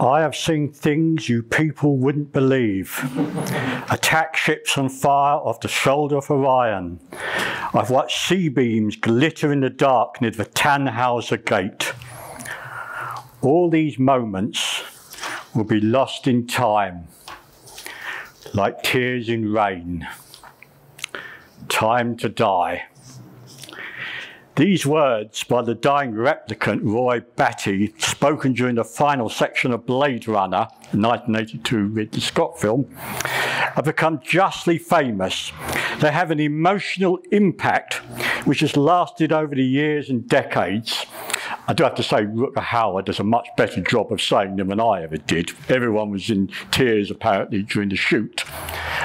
I have seen things you people wouldn't believe. Attack ships on fire off the shoulder of Orion. I've watched C-beams glitter in the dark near the Tannhauser Gate. All these moments will be lost in time, like tears in rain. Time to die. These words by the dying replicant Roy Batty, spoken during the final section of Blade Runner, the 1982 Ridley Scott film, have become justly famous. They have an emotional impact which has lasted over the years and decades. I do have to say, Rutger Hauer does a much better job of saying them than I ever did. Everyone was in tears apparently during the shoot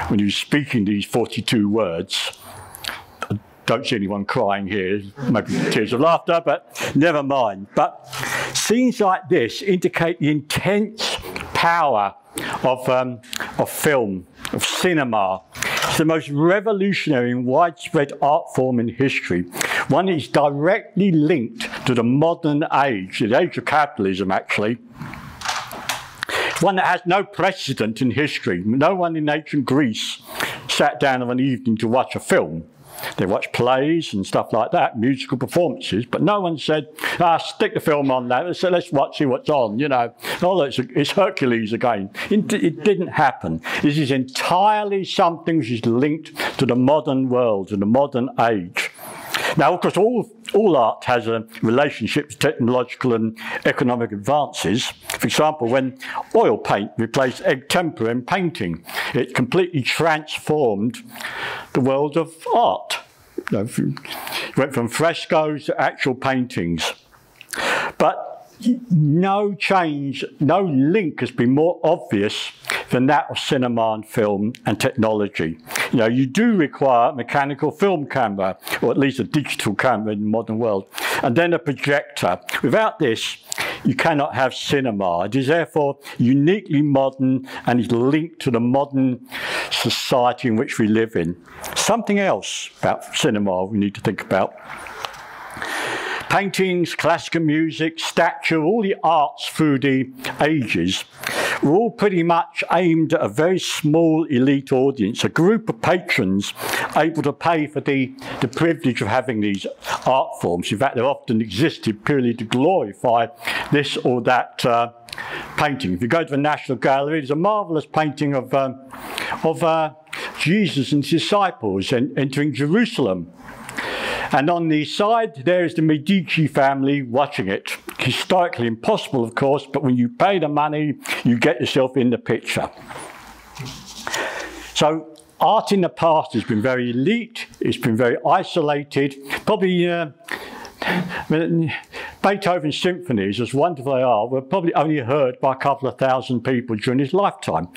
when he was speaking these 42 words don't see anyone crying here, maybe tears of laughter, but never mind. But scenes like this indicate the intense power of, um, of film, of cinema. It's the most revolutionary and widespread art form in history. One that is directly linked to the modern age, the age of capitalism, actually. One that has no precedent in history. No one in ancient Greece sat down of an evening to watch a film. They watched plays and stuff like that, musical performances, but no one said, ah, stick the film on now, so let's watch, see what's on, you know. Oh, it's, it's Hercules again. It, it, didn't happen. This is entirely something which is linked to the modern world, to the modern age. Now, of course, all, all art has um, a relationship to technological and economic advances. For example, when oil paint replaced egg tempera in painting, it completely transformed the world of art. You know, went from frescoes to actual paintings. But no change, no link has been more obvious than that of cinema and film and technology. You know, you do require a mechanical film camera, or at least a digital camera in the modern world, and then a projector. Without this, you cannot have cinema. It is therefore uniquely modern and is linked to the modern society in which we live in. Something else about cinema we need to think about paintings, classical music, statue, all the arts through the ages were all pretty much aimed at a very small elite audience, a group of patrons able to pay for the, the privilege of having these art forms. In fact, they often existed purely to glorify this or that uh, painting. If you go to the National Gallery, there's a marvellous painting of, um, of uh, Jesus and his disciples entering Jerusalem. And on the side, there is the Medici family watching it. Historically impossible, of course, but when you pay the money, you get yourself in the picture. So art in the past has been very elite, it's been very isolated, probably uh, Beethoven's symphonies, as wonderful they are, were probably only heard by a couple of thousand people during his lifetime.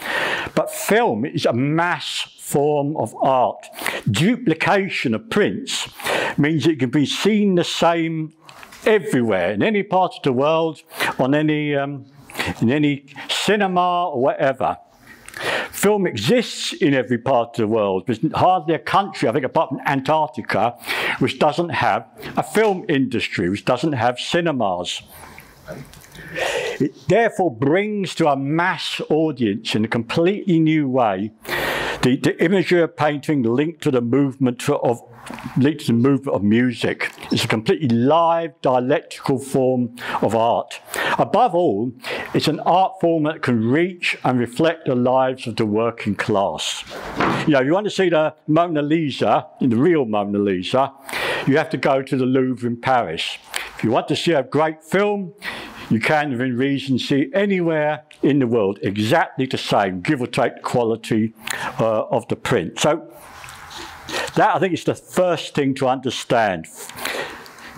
But film is a mass form of art. Duplication of prints means it can be seen the same everywhere, in any part of the world, on any, um, in any cinema or whatever. Film exists in every part of the world. There's hardly a country, I think, apart from Antarctica, which doesn't have a film industry, which doesn't have cinemas. It therefore brings to a mass audience in a completely new way the, the imagery of painting linked to the movement of linked to the movement of music. It's a completely live, dialectical form of art. Above all, it's an art form that can reach and reflect the lives of the working class. You know, if you want to see the Mona Lisa, the real Mona Lisa, you have to go to the Louvre in Paris. If you want to see a great film, you can within reason see anywhere in the world exactly the same, give or take the quality uh, of the print. So that I think is the first thing to understand.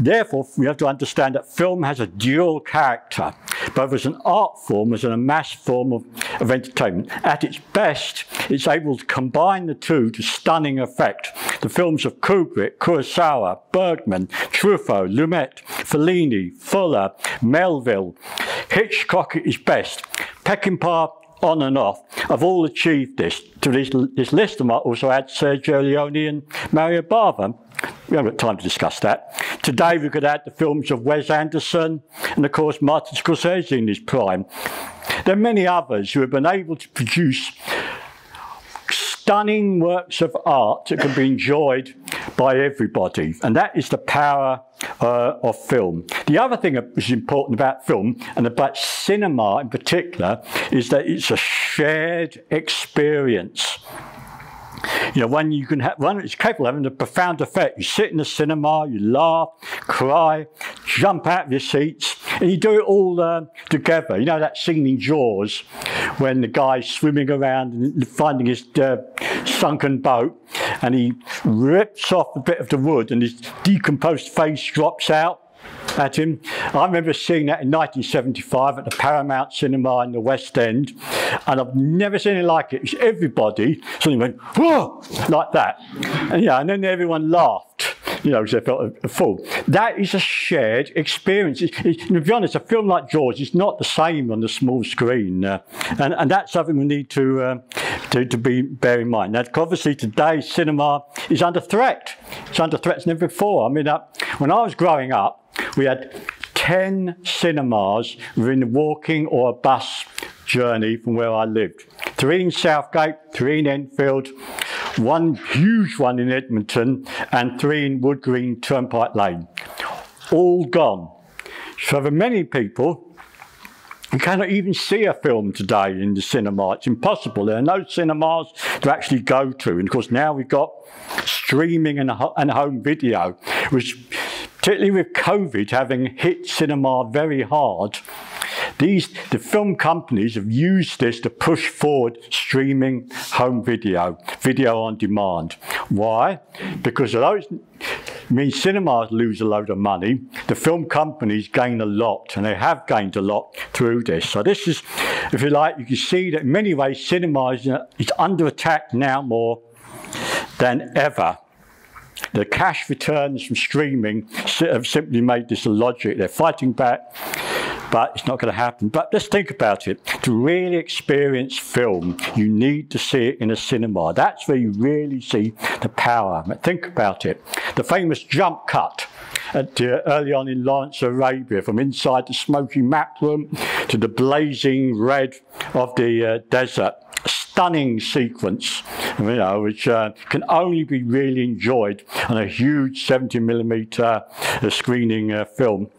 Therefore, we have to understand that film has a dual character, both as an art form, as a mass form of, of entertainment. At its best, it's able to combine the two to stunning effect. The films of Kubrick, Kurosawa, Bergman, Truffaut, Lumet, Fellini, Fuller, Melville, Hitchcock at its best. Peckinpah on and off have all achieved this. To this, this list, I might also add Sergio Leone and Mario Bava. We haven't got time to discuss that. Today we could add the films of Wes Anderson and of course Martin Scorsese in his prime. There are many others who have been able to produce stunning works of art that can be enjoyed by everybody. And that is the power uh, of film. The other thing that is important about film and about cinema in particular is that it's a shared experience. You know, when you can have, one it's capable of having a profound effect. You sit in the cinema, you laugh, cry, jump out of your seats, and you do it all uh, together. You know that scene in Jaws when the guy's swimming around and finding his uh, sunken boat, and he rips off a bit of the wood, and his decomposed face drops out at him. I remember seeing that in 1975 at the Paramount Cinema in the West End, and I've never seen it like it. Everybody suddenly went, whoa, like that. And, yeah, and then everyone laughed you know, because they felt a, fool. That is a shared experience. It, it, to be honest, a film like Jaws is not the same on the small screen, uh, and, and that's something we need to, uh, to, to be bear in mind. Now, obviously, today's cinema is under threat. It's under threat than never before. I mean, uh, when I was growing up, we had 10 cinemas within walking or a bus journey from where I lived. Three in Southgate, three in Enfield, one huge one in Edmonton, and three in Wood Green Turnpike Lane. All gone. So for many people, you cannot even see a film today in the cinema. It's impossible. There are no cinemas to actually go to. And of course, now we've got streaming and, and home video, which particularly with COVID having hit cinema very hard, these, the film companies have used this to push forward streaming home video, video on demand. Why? Because although it means cinemas lose a load of money, the film companies gain a lot, and they have gained a lot through this. So this is, if you like, you can see that in many ways cinema is, is under attack now more than ever. The cash returns from streaming have simply made this a logic. They're fighting back, but it's not going to happen. But let's think about it. To really experience film, you need to see it in a cinema. That's where you really see the power. Think about it. The famous jump cut at, uh, early on in Lawrence Arabia, from inside the smoky map room to the blazing red of the uh, desert stunning sequence, you know, which uh, can only be really enjoyed on a huge 70 millimeter uh, screening uh, film.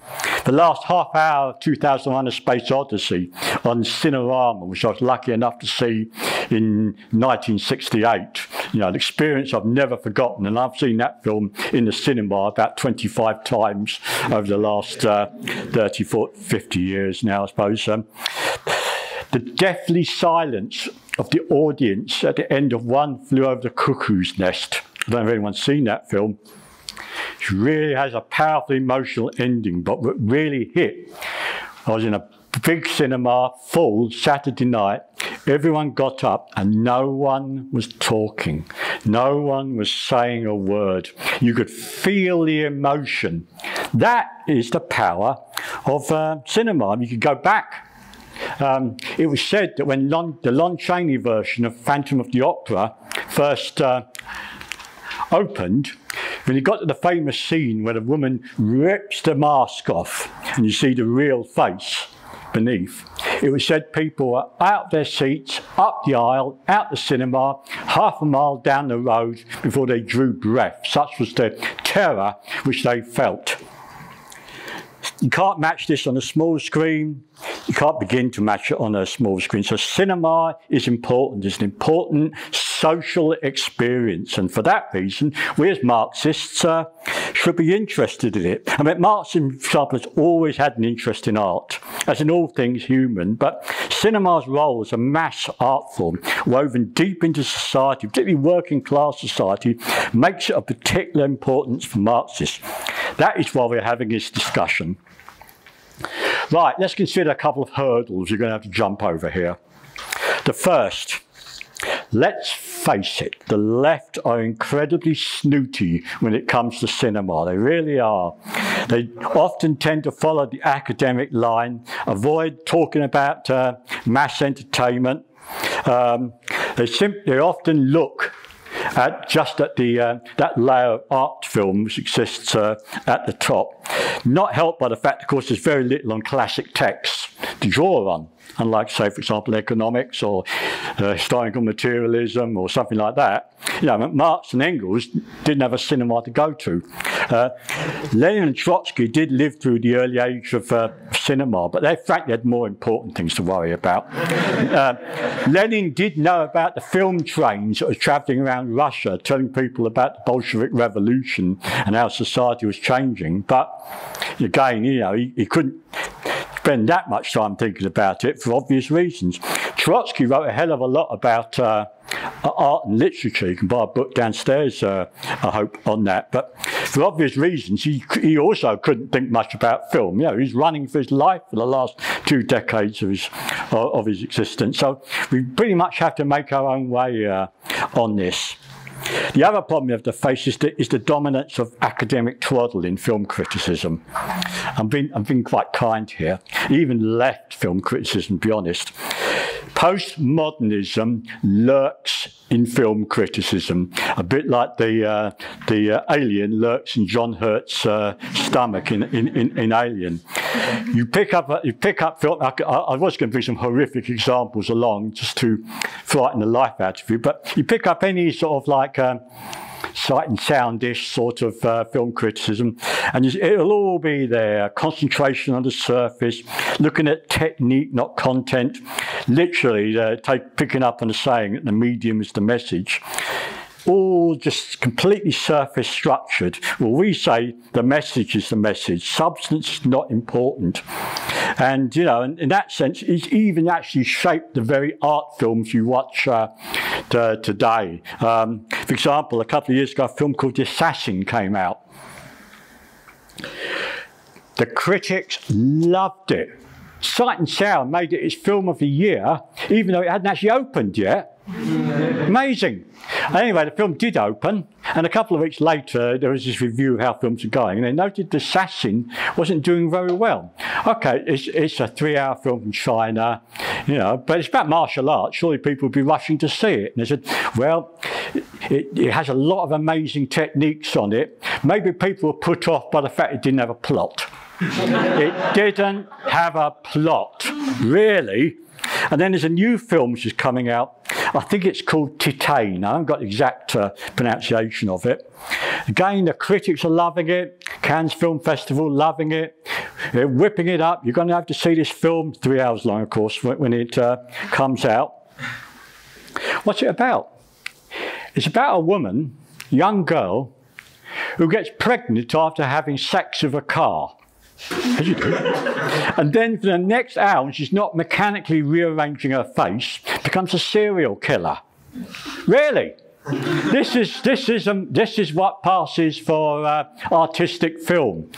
The last half hour of 2001 A Space Odyssey on Cinerama, which I was lucky enough to see in 1968, you know, an experience I've never forgotten. And I've seen that film in the cinema about 25 times over the last uh, 30, 40, 50 years now, I suppose. Um, the deathly silence of the audience at the end of One Flew Over the Cuckoo's Nest. I don't know if anyone's seen that film. It really has a powerful emotional ending, but what really hit, I was in a big cinema, full, Saturday night. Everyone got up and no one was talking. No one was saying a word. You could feel the emotion. That is the power of uh, cinema. You could go back um, it was said that when Lon, the Lon Chaney version of Phantom of the Opera first uh, opened, when you got to the famous scene where the woman rips the mask off and you see the real face beneath, it was said people were out their seats, up the aisle, out the cinema, half a mile down the road before they drew breath. Such was the terror which they felt. You can't match this on a small screen. You can't begin to match it on a small screen. So cinema is important. It's an important social experience. And for that reason, we as Marxists uh, should be interested in it. I mean, Marx, example, has always had an interest in art, as in all things human. But cinema's role as a mass art form, woven deep into society, particularly working class society, makes it of particular importance for Marxists. That is why we're having this discussion. Right, let's consider a couple of hurdles you're going to have to jump over here. The first, let's face it, the left are incredibly snooty when it comes to cinema. They really are. They often tend to follow the academic line, avoid talking about uh, mass entertainment. Um, they simply often look at, just at the uh, that layer of art film which exists uh, at the top. Not helped by the fact, of course, there's very little on classic texts to draw on unlike, say, for example, economics or uh, historical materialism or something like that. You know, Marx and Engels didn't have a cinema to go to. Uh, Lenin and Trotsky did live through the early age of uh, cinema, but they frankly had more important things to worry about. Uh, Lenin did know about the film trains that were traveling around Russia, telling people about the Bolshevik Revolution and how society was changing, but again, you know, he, he couldn't spend that much time thinking about it for obvious reasons. Trotsky wrote a hell of a lot about uh, art and literature. You can buy a book downstairs, uh, I hope, on that. But for obvious reasons, he, he also couldn't think much about film. You know, he's running for his life for the last two decades of his, of his existence. So we pretty much have to make our own way uh, on this. The other problem we have to face is the, is the dominance of academic twaddle in film criticism. I'm being, I'm being quite kind here, even left film criticism, to be honest. Postmodernism lurks in film criticism, a bit like the uh, the uh, alien lurks in John Hurt's uh, stomach in, in, in, in, Alien. You pick up you pick up film. I, I was going to bring some horrific examples along just to frighten the life out of you, but you pick up any sort of like. Um, sight and soundish sort of uh, film criticism, and it'll all be there. Concentration on the surface, looking at technique, not content. Literally, uh, take, picking up on the saying that the medium is the message all just completely surface structured. Well, we say the message is the message, substance is not important. And, you know, in, in that sense, it's even actually shaped the very art films you watch uh, today. Um, for example, a couple of years ago, a film called The Assassin came out. The critics loved it. Sight and Sound made it its film of the year, even though it hadn't actually opened yet. Amazing. Anyway, the film did open, and a couple of weeks later, there was this review of how films are going, and they noted The Assassin wasn't doing very well. Okay, it's, it's a three-hour film from China, you know, but it's about martial arts. Surely people would be rushing to see it. And they said, well, it, it has a lot of amazing techniques on it. Maybe people were put off by the fact it didn't have a plot. it didn't have a plot, really. And then there's a new film which is coming out. I think it's called Titane. I haven't got the exact uh, pronunciation of it. Again, the critics are loving it. Cannes Film Festival loving it. They're whipping it up. You're going to have to see this film, three hours long, of course, when it uh, comes out. What's it about? It's about a woman, young girl, who gets pregnant after having sex with a car. As you do. And then for the next hour, when she's not mechanically rearranging her face, becomes a serial killer. Really? this is this is um, this is what passes for uh, artistic film.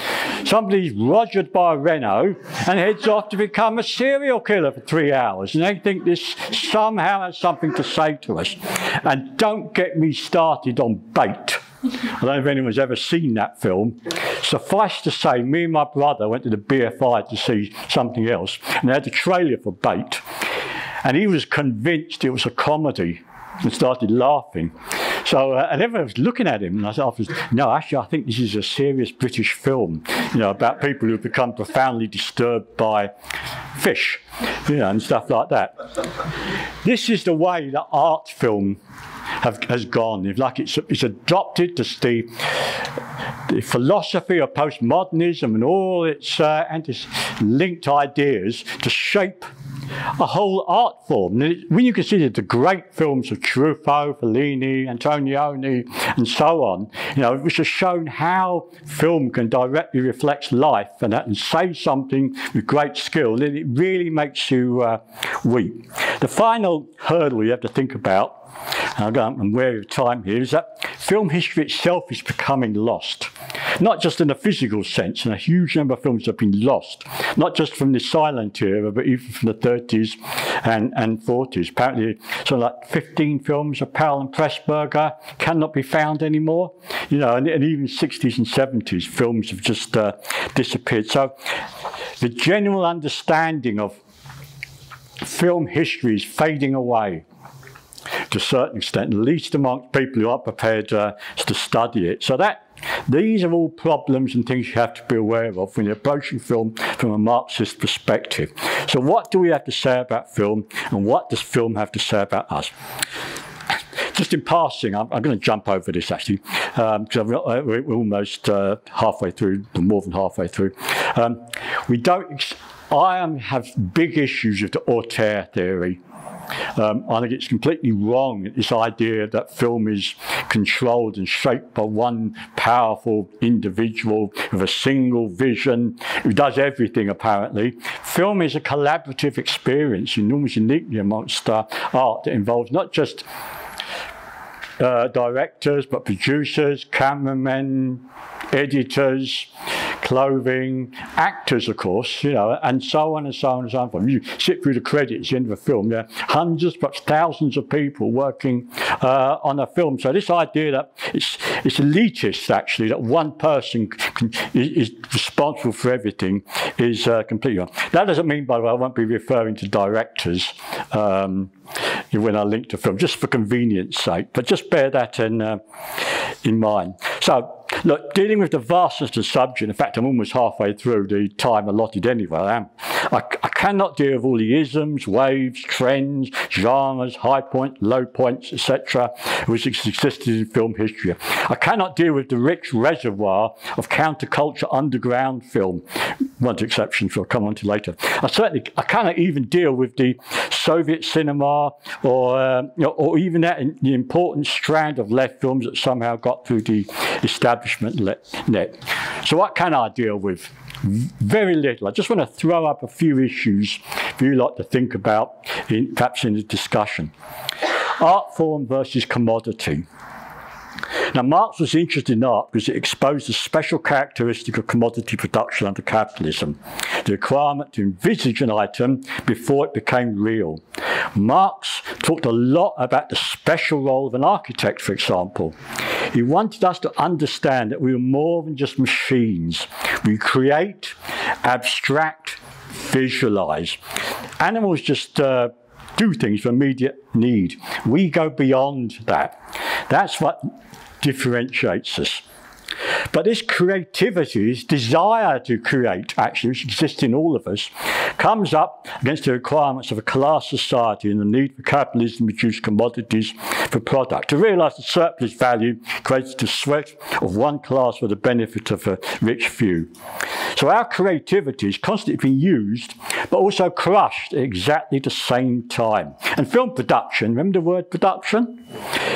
Somebody's rogered by Renault and heads off to become a serial killer for three hours, and they think this somehow has something to say to us. And don't get me started on Bait. I don't know if anyone's ever seen that film. Suffice to say, me and my brother went to the BFI to see something else, and they had a trailer for Bait. And he was convinced it was a comedy and started laughing. So, uh, and everyone was looking at him, and I said, no, actually, I think this is a serious British film, you know, about people who become profoundly disturbed by fish, you know, and stuff like that. This is the way that art film have, has gone. If like it's, it's adopted to the, the philosophy of postmodernism and all its uh, linked ideas to shape a whole art form. When you consider the great films of Truffaut, Fellini, Antonioni, and so on, you know, which have shown how film can directly reflect life and, and say something with great skill, then it really makes you uh, weep. The final hurdle you have to think about and I'm wary of time here, is that film history itself is becoming lost. Not just in a physical sense, and a huge number of films have been lost, not just from the silent era, but even from the 30s and, and 40s. Apparently, so like 15 films of Powell and Pressburger cannot be found anymore. You know, and, and even 60s and 70s films have just uh, disappeared. So the general understanding of film history is fading away. to a certain extent, at least amongst people who are prepared uh, to study it. So that these are all problems and things you have to be aware of when you're approaching film from a Marxist perspective. So what do we have to say about film and what does film have to say about us? Just in passing, I'm, I'm going to jump over this actually, because um, we're almost uh, halfway through, more than halfway through. Um, we don't. I have big issues with the auteur theory. Um, I think it's completely wrong, this idea that film is controlled and shaped by one powerful individual with a single vision who does everything, apparently. Film is a collaborative experience, enormous uniquely amongst uh, art that involves not just uh, directors, but producers, cameramen, editors, clothing, actors, of course, you know, and so on and so on and so on. You sit through the credits at the end of a film, there are hundreds, perhaps thousands of people working uh, on a film. So this idea that it's, it's elitist, actually, that one person can, is, is, responsible for everything is uh, completely wrong. That doesn't mean, by the way, I won't be referring to directors. Um, when I link to film, just for convenience sake, but just bear that in, uh, in mind. So Look, dealing with the vastness of the subject, in fact, I'm almost halfway through the time allotted anyway. I, am. I, I cannot deal with all the isms, waves, trends, genres, high points, low points, etc., which existed in film history. I cannot deal with the rich reservoir of counterculture underground film, one exception, which I'll come on to later. I certainly I cannot even deal with the Soviet cinema or, uh, or even that the important strand of left films that somehow got through the establishment net. So what can I deal with? Very little. I just want to throw up a few issues for you like to think about, in, perhaps in the discussion. Art form versus commodity. Now, Marx was interested in art because it exposed the special characteristic of commodity production under capitalism, the requirement to envisage an item before it became real. Marx talked a lot about the special role of an architect, for example. He wanted us to understand that we were more than just machines. We create, abstract, visualize. Animals just uh, do things for immediate need. We go beyond that. That's what differentiates us. But this creativity, this desire to create, actually, which exists in all of us, comes up against the requirements of a class society and the need for capitalism to produce commodities for product. To realise the surplus value creates the sweat of one class for the benefit of a rich few. So our creativity is constantly being used, but also crushed at exactly the same time. And film production, remember the word production?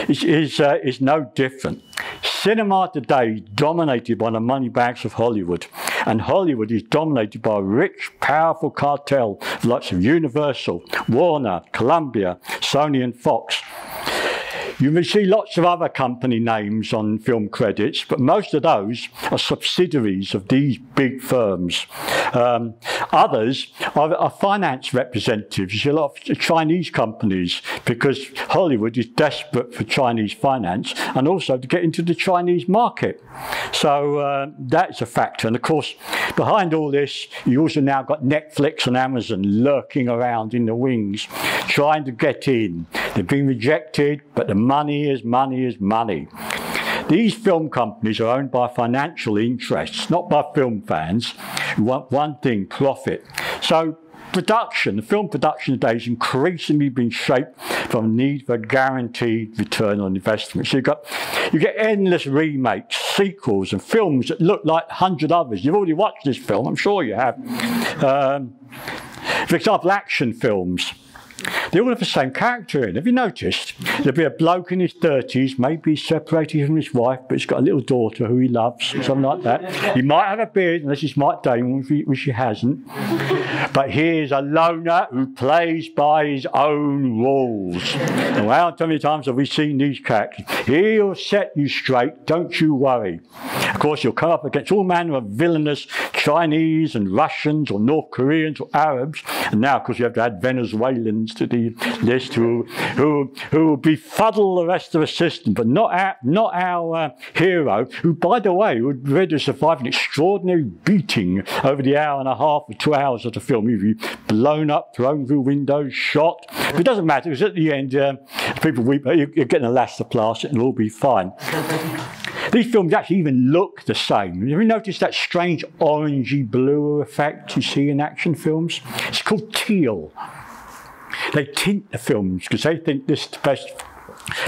Is, is, uh, is no different. Cinema today is dominated by the money bags of Hollywood. And Hollywood is dominated by a rich, powerful cartel likes of Universal, Warner, Columbia, Sony and Fox. You may see lots of other company names on film credits, but most of those are subsidiaries of these big firms. Um, others are, are, finance representatives. A lot of Chinese companies because Hollywood is desperate for Chinese finance and also to get into the Chinese market. So uh, that's a factor. And of course, behind all this, you also now got Netflix and Amazon lurking around in the wings, trying to get in. They've been rejected, but the money is money is money. These film companies are owned by financial interests, not by film fans who want one thing, profit. So production, the film production today is increasingly being shaped from need for guaranteed return on investment. So you've got, you get endless remakes, sequels, and films that look like a hundred others. You've already watched this film, I'm sure you have. Um, for example, action films. They all have the same character in. Have you noticed? There'll be a bloke in his 30s, maybe separated from his wife, but he's got a little daughter who he loves, something like that. He might have a beard, unless he's Matt Damon, which he hasn't. But here's a loner who plays by his own rules. And how many times have we seen these characters? He'll set you straight, don't you worry. Of course, you'll come up against all manner of villainous Chinese and Russians or North Koreans or Arabs. And now, of course, you have to add Venezuelans to the list who, who, who will befuddle the rest of the system, but not our, not our uh, hero, who, by the way, would to survive an extraordinary beating over the hour and a half or two hours of the film. He'd be blown up, thrown through windows, shot. But it doesn't matter, because at the end, uh, people weep, you're getting a last elastoplast, it'll all be fine. These films actually even look the same. Have you noticed that strange orangey blue effect you see in action films? It's called teal. They tint the films because they think this is the best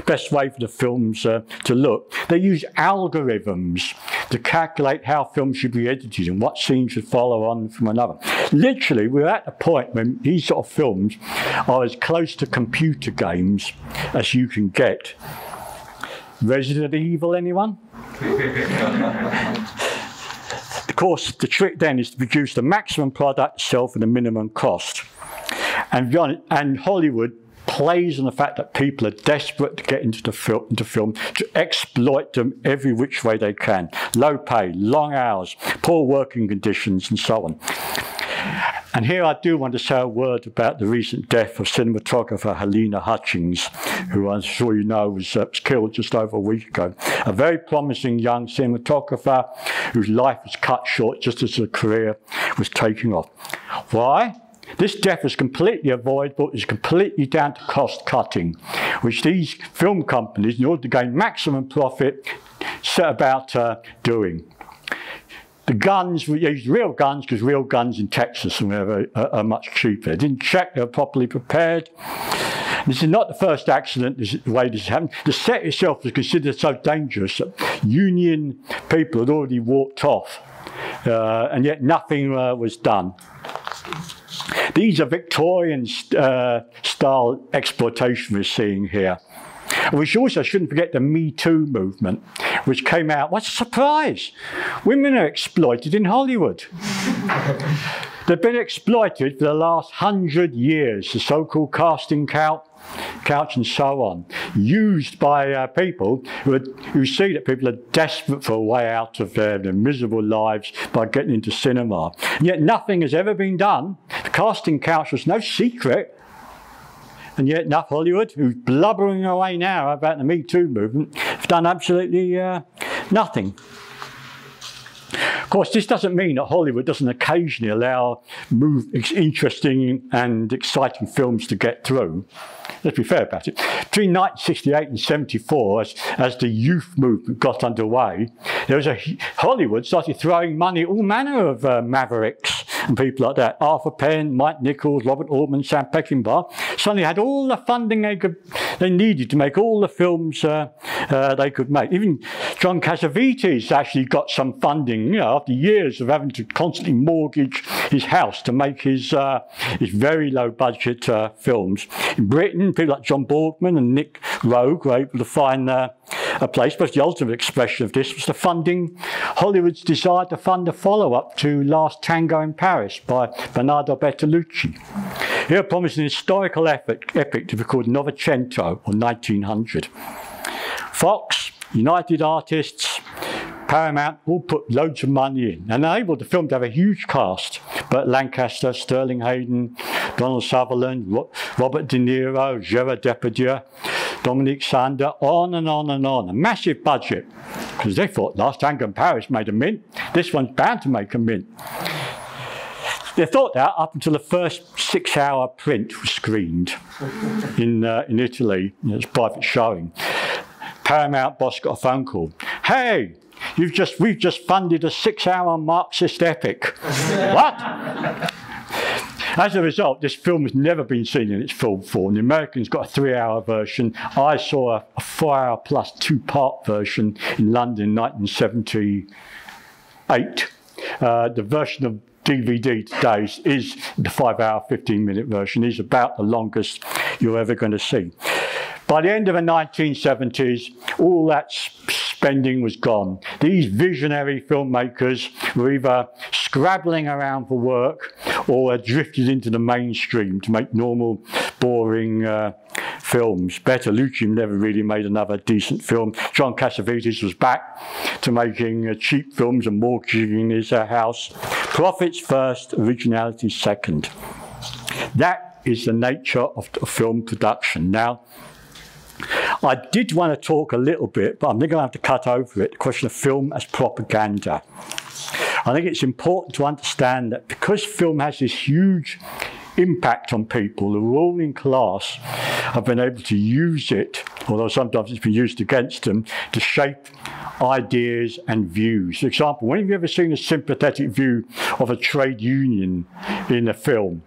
best way for the films uh, to look. They use algorithms to calculate how films should be edited and what scenes should follow on from another. Literally, we're at the point when these sort of films are as close to computer games as you can get. Resident Evil, anyone? of course, the trick then is to produce the maximum product sell for the minimum cost. And, and Hollywood plays on the fact that people are desperate to get into the film, into film to exploit them every which way they can. Low pay, long hours, poor working conditions, and so on. And here I do want to say a word about the recent death of cinematographer Helena Hutchings, who I'm sure you know was, uh, was killed just over a week ago. A very promising young cinematographer whose life was cut short just as her career was taking off. Why? This death was completely avoidable. It's completely down to cost cutting, which these film companies, in order to gain maximum profit, set about uh, doing. The guns, we used real guns because real guns in Texas and wherever are, are much cheaper. They didn't check they were properly prepared. This is not the first accident this is the way this happened. The set itself was considered so dangerous that Union people had already walked off, uh, and yet nothing uh, was done. These are Victorian uh, style exploitation we're seeing here. We also shouldn't forget the Me Too movement, which came out. what a surprise? Women are exploited in Hollywood. They've been exploited for the last hundred years, the so-called casting couch, couch and so on, used by uh, people who, are, who see that people are desperate for a way out of their, their miserable lives by getting into cinema. And yet nothing has ever been done. The casting couch was no secret. And yet, enough Hollywood, who's blubbering away now about the Me Too movement, have done absolutely uh, nothing. Of course, this doesn't mean that Hollywood doesn't occasionally allow move, interesting and exciting films to get through. Let's be fair about it. Between 1968 and 74, as, as the youth movement got underway, there was a Hollywood started throwing money all manner of uh, mavericks and people like that. Arthur Penn, Mike Nichols, Robert Altman, Sam Peckinpah suddenly had all the funding they could they needed to make all the films uh, uh, they could make. Even John Cassavetes actually got some funding, you know, after years of having to constantly mortgage his house to make his uh, his very low budget uh, films. In Britain, people like John Boorman and Nick Roeg were able to find uh, a place, but the ultimate expression of this was the funding, Hollywood's desire to fund a follow-up to Last Tango in Paris by Bernardo Bertolucci. Here promised an historical epic, epic to be called Novecento or 1900. Fox, United Artists, Paramount all put loads of money in and enabled the film to have a huge cast. Burt Lancaster, Sterling Hayden, Donald Sutherland, Robert De Niro, Gerard Depardieu, Dominique Sanda, on and on and on. A massive budget because they thought Last in Paris made a mint. This one's bound to make a mint. They thought that up until the first six-hour print was screened in uh, in Italy. It's private showing. Paramount boss got a phone call. Hey, You've just, we've just funded a six-hour Marxist epic. what? As a result, this film has never been seen in its full form. The Americans got a three-hour version. I saw a, four-hour plus two-part version in London in 1978. Uh, the version of DVD today is the five-hour, 15-minute version. is about the longest you're ever going to see. By the end of the 1970s, all that spending was gone. These visionary filmmakers were either scrabbling around for work or had drifted into the mainstream to make normal, boring uh, films. Bertolucci never really made another decent film. John Cassavetes was back to making uh, cheap films and mortgaging his uh, house. Profits first, originality second. That is the nature of film production. Now, I did want to talk a little bit, but I'm going to have to cut over it, the question of film as propaganda. I think it's important to understand that because film has this huge impact on people, the ruling class have been able to use it, although sometimes it's been used against them, to shape ideas and views. For example, when have you ever seen a sympathetic view of a trade union in a film?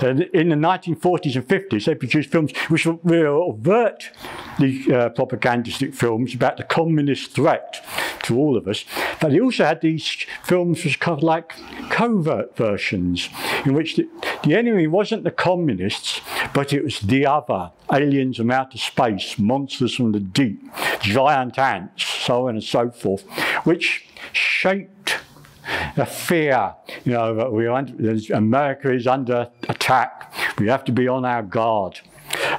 And in the 1940s and 50s, they produced films which were overt the uh, propagandistic films about the communist threat to all of us. But they also had these films which kind of like covert versions in which the, the enemy wasn't the communists, but it was the other, aliens from outer space, monsters from the deep, giant ants, so on and so forth, which shaped a fear, you know, that we America is under attack. We have to be on our guard.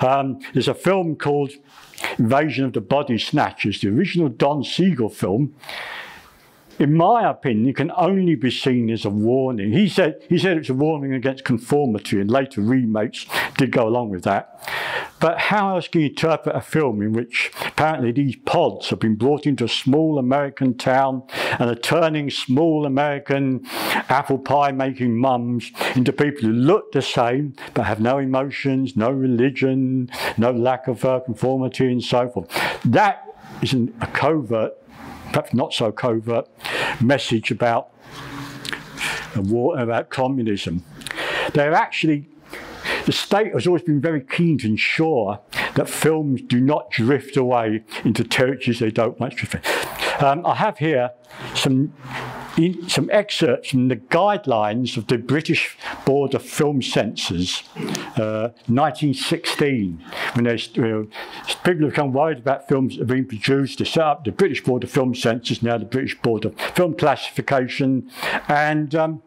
Um, there's a film called Invasion of the Body Snatchers, the original Don Siegel film, in my opinion, it can only be seen as a warning. He said, he said it's a warning against conformity, and later remakes did go along with that. But how else can you interpret a film in which apparently these pods have been brought into a small American town and are turning small American apple pie making mums into people who look the same but have no emotions, no religion, no lack of uh, conformity, and so forth? That is an, a covert perhaps not so covert message about a war about communism. They're actually the state has always been very keen to ensure that films do not drift away into territories they don't want to. Um, I have here some in some excerpts from the guidelines of the British Board of Film Censors, uh, 1916, when there's, uh, people have become worried about films that are being produced. They set up the British Board of Film Censors, now the British Board of Film Classification, and um,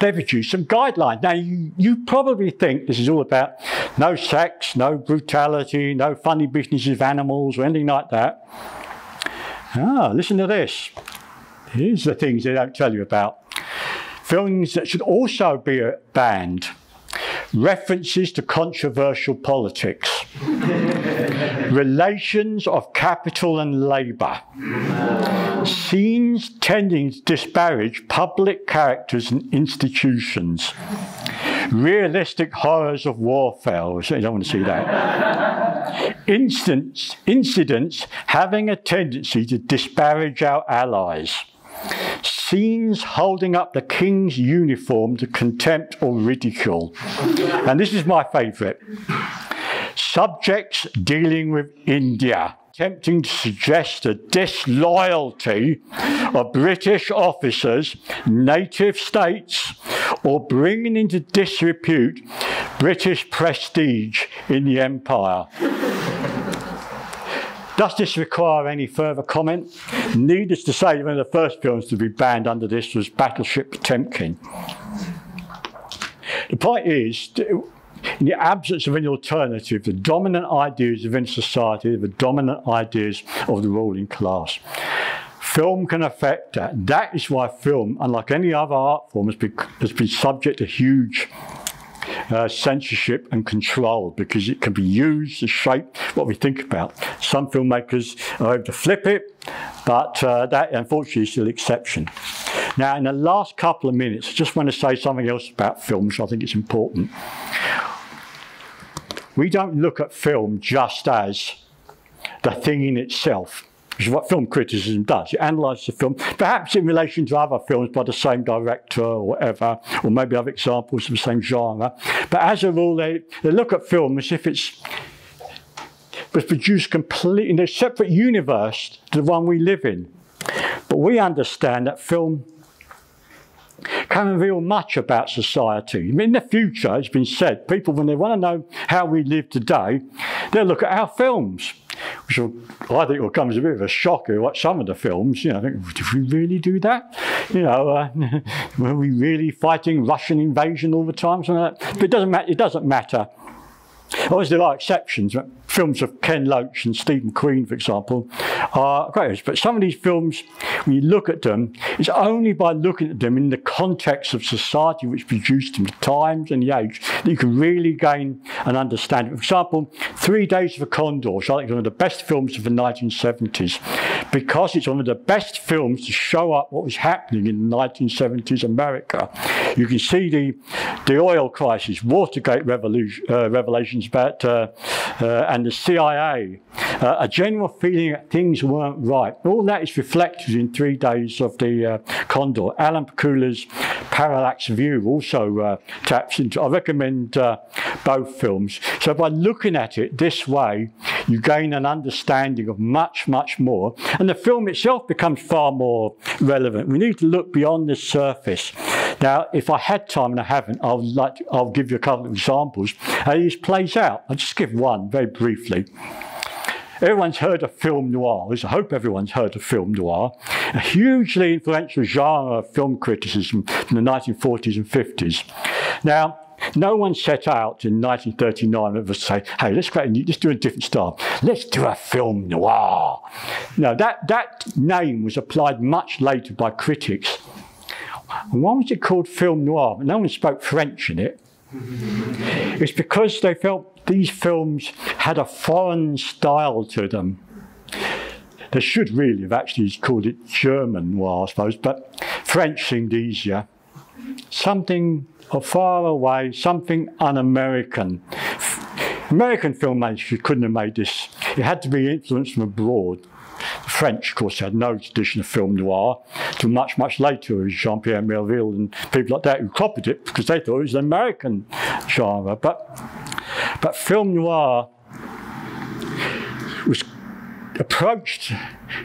they produced some guidelines. Now, you, you probably think this is all about no sex, no brutality, no funny business of animals or anything like that. Ah, listen to this. Here's the things they don't tell you about. Films that should also be banned. References to controversial politics. Relations of capital and labour. Scenes tending to disparage public characters and institutions. Realistic horrors of warfare. Oh, I don't want to see that. Instance, incidents having a tendency to disparage our allies scenes holding up the king's uniform to contempt or ridicule. And this is my favourite. Subjects dealing with India, attempting to suggest the disloyalty of British officers, native states, or bringing into disrepute British prestige in the empire. Does this require any further comment? Needless to say, one of the first films to be banned under this was Battleship Potemkin. The point is, in the absence of any alternative, the dominant ideas of any society the dominant ideas of the ruling class. Film can affect that. That is why film, unlike any other art form, has been, has been subject to huge uh, censorship and control because it can be used to shape what we think about. Some filmmakers are able to flip it, but uh, that unfortunately is still the exception. Now, in the last couple of minutes, I just want to say something else about films. I think it's important. We don't look at film just as the thing in itself film criticism does. You analyse the film, perhaps in relation to other films by the same director or whatever, or maybe other examples of the same genre. But as a rule, they, they look at film as if it's was produced completely in a separate universe to the one we live in. But we understand that film can reveal much about society. in the future, it's been said, people, when they want to know how we live today, they'll look at our films which will, I think will come as a bit of a shocker. Watch some of the films, you know, think, did we really do that? You know, uh, were we really fighting Russian invasion all the time? Something like that. But it doesn't matter. It doesn't matter. Obviously, there are exceptions. Films of Ken Loach and Stephen McQueen, for example, are great. But some of these films, when you look at them, it's only by looking at them in the context of society which produced them, the times and the age, that you can really gain an understanding. For example, Three Days of a Condor, which I think is one of the best films of the 1970s, because it's one of the best films to show up what was happening in the 1970s America. You can see the, the oil crisis, Watergate uh, revelations about, uh, uh, and the CIA, uh, a general feeling that things weren't right. All that is reflected in Three Days of the uh, Condor. Alan Pakula's Parallax View also taps into, I recommend both films. So by looking at it this way, you gain an understanding of much, much more. And the film itself becomes far more relevant. We need to look beyond the surface. Now, if I had time and I haven't, I'll, like to, I'll give you a couple of examples how this plays out. I'll just give one very briefly. Everyone's heard of film noir. I hope everyone's heard of film noir. A hugely influential genre of film criticism from the 1940s and 50s. Now, no one set out in 1939 to say, hey, let's, create a let's do a different style. Let's do a film noir. No, that, that name was applied much later by critics. And why was it called film noir? No one spoke French in it. it's because they felt these films had a foreign style to them. They should really have actually called it German noir, I suppose, but French seemed easier. Something far away, something un-American. American filmmakers couldn't have made this. It had to be influenced from abroad. The French, of course, had no tradition of film noir until much, much later with Jean-Pierre Melville and people like that who copied it because they thought it was an American genre. But, but film noir was approached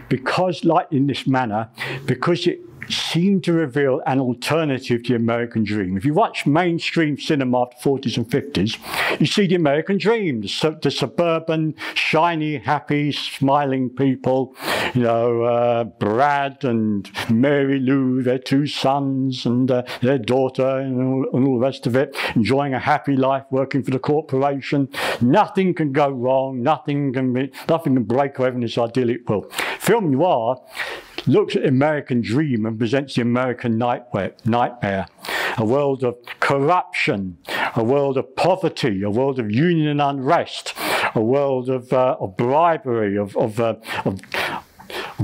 because, like in this manner, because it seemed to reveal an alternative to the American dream. If you watch mainstream cinema of the 40s and 50s, you see the American dream, the, the suburban, shiny, happy, smiling people, you know, uh, Brad and Mary Lou, their two sons, and uh, their daughter, and all, and all the rest of it, enjoying a happy life, working for the corporation. Nothing can go wrong, nothing can, be, nothing can break away from this idyllic world. Film noir looks at the American dream and presents the American nightmare, a world of corruption, a world of poverty, a world of union and unrest, a world of, uh, of bribery, of, of, uh, of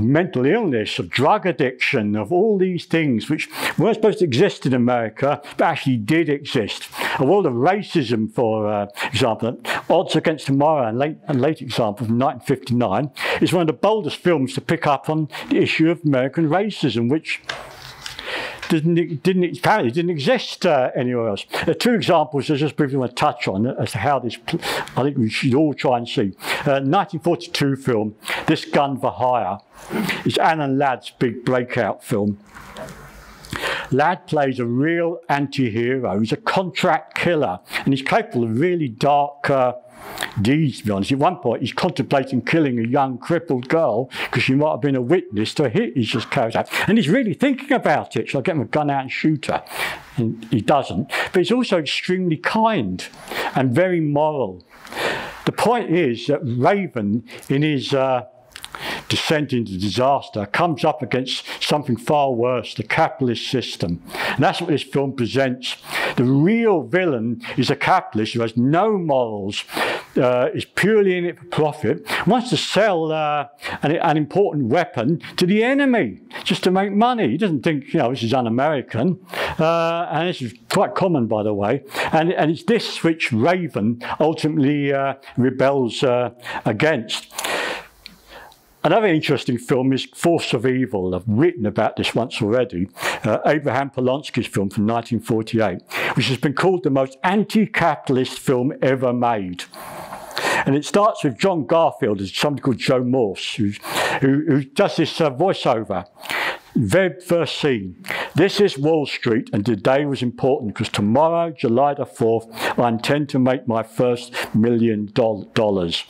mental illness, of drug addiction, of all these things which weren't supposed to exist in America, but actually did exist. A world of racism, for uh, example, Odds Against Tomorrow, and late, and late example from 1959, is one of the boldest films to pick up on the issue of American racism, which didn't, didn't apparently didn't exist uh, anywhere else. Two examples I just briefly want to touch on as to how this, I think we should all try and see. Uh, 1942 film, This Gun for Hire, is Alan Ladd's big breakout film. Ladd plays a real anti-hero. He's a contract killer, and he's capable of really dark uh, deeds, to be honest. At one point, he's contemplating killing a young crippled girl because she might have been a witness to a hit he's just carried out. And he's really thinking about it. Shall I get him a gun out and shoot her? And he doesn't. But he's also extremely kind and very moral. The point is that Raven, in his uh, descent into disaster comes up against something far worse, the capitalist system. And that's what this film presents. The real villain is a capitalist who has no morals, uh, is purely in it for profit, wants to sell uh, an, an, important weapon to the enemy just to make money. He doesn't think, you know, this is un-American. Uh, and this is quite common, by the way. And, and it's this which Raven ultimately uh, rebels uh, against. Another interesting film is Force of Evil. I've written about this once already. Uh, Abraham Polonsky's film from 1948, which has been called the most anti-capitalist film ever made. And it starts with John Garfield as somebody called Joe Morse, who, who does this uh, voiceover. Very first scene. This is Wall Street, and today was important because tomorrow, July the 4th, I intend to make my first million dollars.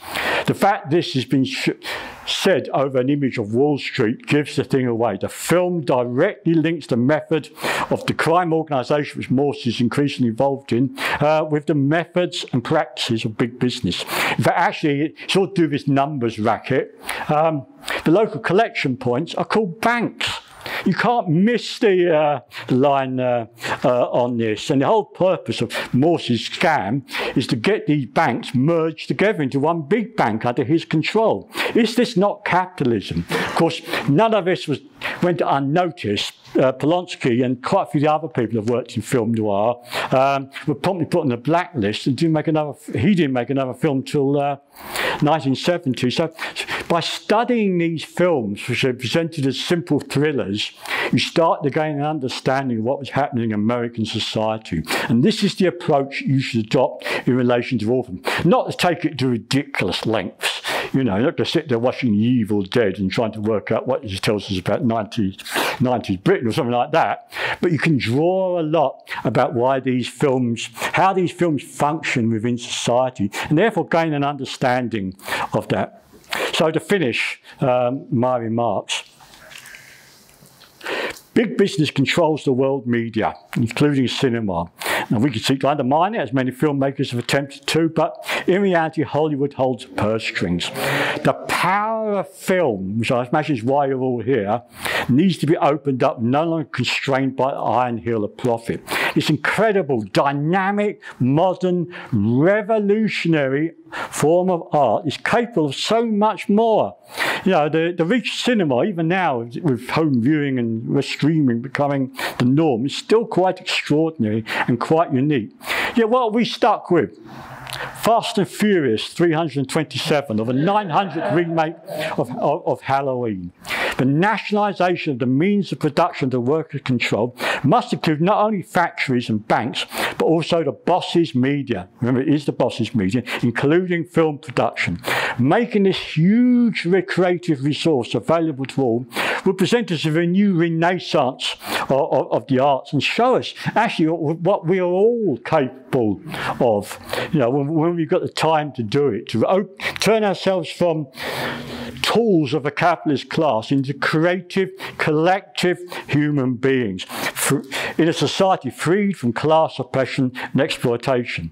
The fact this has been said over an image of Wall Street gives the thing away. The film directly links the method of the crime organisation which Morse is increasingly involved in uh, with the methods and practices of big business. In fact, actually, it's all to do with this numbers racket. Um, the local collection points are called banks. You can't miss the uh, line uh, uh, on this. And the whole purpose of Morse's scam is to get these banks merged together into one big bank under his control. Is this not capitalism? Of course, none of this was went unnoticed. Uh, Polonsky and quite a few other people have worked in film noir um, were promptly put on the blacklist and didn't make another. He didn't make another film 1970. Uh, so, by studying these films, which are presented as simple thrillers, you start to gain an understanding of what was happening in American society. And this is the approach you should adopt in relation to Orphan. Not to take it to ridiculous lengths. You know, not to sit there watching The Evil Dead and trying to work out what it tells us about 90s, 90s Britain or something like that. But you can draw a lot about why these films, how these films function within society, and therefore gain an understanding of that. So to finish um, my remarks, Big business controls the world media, including cinema. Now, we could seek to undermine it, as many filmmakers have attempted to, but in reality, Hollywood holds purse strings. The power of film, which I imagine is why you're all here, needs to be opened up, no longer constrained by the iron heel of profit. This incredible, dynamic, modern, revolutionary form of art is capable of so much more. You know, the, the reach cinema, even now with home viewing and streaming becoming the norm, is still quite extraordinary and quite unique. Yet what are we stuck with? Fast and Furious 327, of a 900th remake of, of, of Halloween. The nationalisation of the means of production the worker control must include not only factories and banks, but also the bosses' media. Remember, it is the bosses' media, including film production. Making this huge creative resource available to all will present us with a new renaissance of, of, of the arts and show us actually what we are all capable of. You know, when, when we've got the time to do it, to turn ourselves from tools of the capitalist class into creative, collective human beings in a society freed from class oppression and exploitation.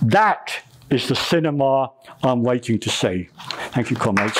That is the cinema I'm waiting to see. Thank you, comrades.